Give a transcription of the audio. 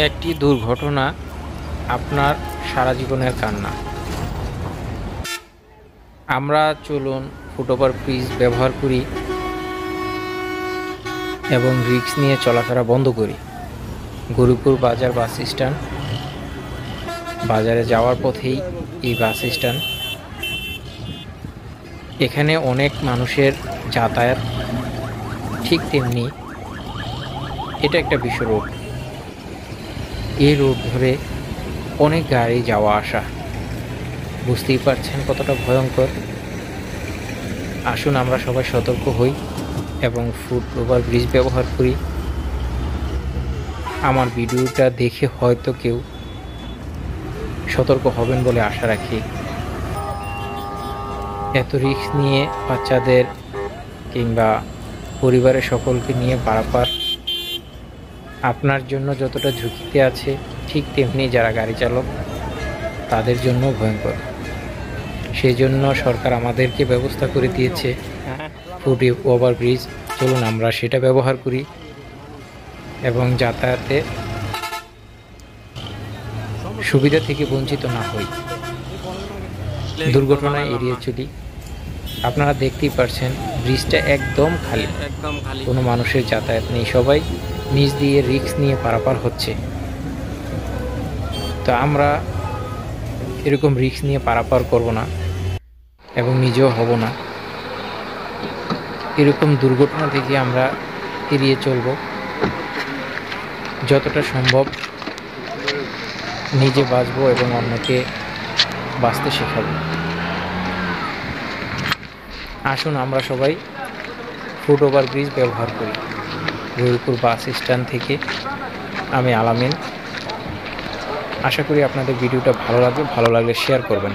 একটি দুর্ঘটনা আপনার সারা জীবনের কান্না। আমরা চলুন ফুটওভার ব্রিজ ব্যবহার করি এবং রিক্স নিয়ে চলাফেরা বন্ধ করি। গরিপুর বাজার বাস স্ট্যান্ড। বাজারে যাওয়ার পথেই এই বাস স্ট্যান্ড। এখানে অনেক মানুষের যাতায়াত ঠিক তেমনি এটা একটা বিশ্ব রোড এই রোড ধরে অনেক গাড়ি যাওয়া আসা। বুঝতেই পারছেন কতটা ভয়ঙ্কর। আসুন আমরা সবাই সতর্ক হই এবং ফুট ওভার ব্রিজ ব্যবহার করি। আমার ভিডিওটা দেখে হয়তো কেউ সতর্ক হবেন বলে আশা রাখি। এত রিস্ক নিয়ে বাচ্চাদের কিংবা পরিবারের সকলকে নিয়ে পারাপার আপনার জন্য যতটা ঝুঁকিতে আছে ঠিক তেমনি যারা গাড়ি চালক তাদের জন্য ভয়ঙ্কর। সেই জন্য সরকার আমাদেরকে ব্যবস্থা করে দিয়েছে। ফুট ওভার ব্রিজ চলুন আমরা সেটা ব্যবহার করি এবং যাতায়াতে সুবিধা থেকে বঞ্চিত না হই। দুর্ঘটনা এড়িয়ে চলি। আপনারা দেখতেই পারছেন ব্রিজটা একদম খালি। একদম খালি। কোনো মানুষের যাতায়াত নেই সবাই নিচ দিয়ে রিক্স নিয়ে পারাপার হচ্ছে। তো আমরা এরকম রিক্স নিয়ে পারাপার করব না এবং নিজেও হব না। এরকম দুর্ঘটনা থেকে আমরা এড়িয়ে চলব। যতটা সম্ভব নিজে বাঁচবো এবং অন্যকে বাঁচতে শেখাবো। আসুন আমরা সবাই ফুট ওভার ব্রিজ ব্যবহার করি। রবিপুর বাস স্ট্যান্ড থেকে আমি আলামিন। আশা করি আপনাদের ভিডিওটা ভালো লাগবে, ভালো লাগলে শেয়ার করবেন।